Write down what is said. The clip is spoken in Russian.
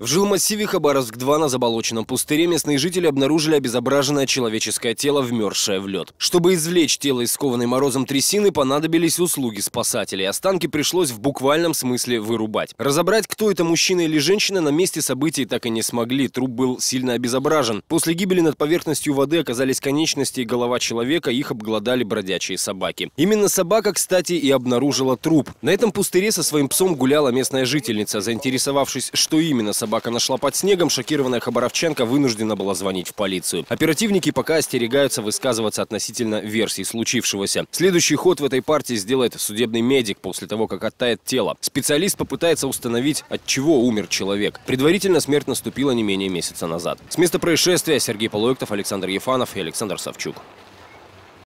В жилмассиве Хабаровск-2 на заболоченном пустыре местные жители обнаружили обезображенное человеческое тело, вмерзшее в лед. Чтобы извлечь тело из скованной морозом трясины, понадобились услуги спасателей. Останки пришлось в буквальном смысле вырубать. Разобрать, кто это, мужчина или женщина, на месте событий так и не смогли. Труп был сильно обезображен. После гибели над поверхностью воды оказались конечности и голова человека, их обглодали бродячие собаки. Именно собака, кстати, и обнаружила труп. На этом пустыре со своим псом гуляла местная жительница. Заинтересовавшись, что именно собака собака нашла под снегом, шокированная Хабаровченко вынуждена была звонить в полицию. Оперативники пока остерегаются высказываться относительно версий случившегося. Следующий ход в этой партии сделает судебный медик после того, как оттает тело. Специалист попытается установить, от чего умер человек. Предварительно смерть наступила не менее месяца назад. С места происшествия Сергей Полуэктов, Александр Ефанов и Александр Савчук.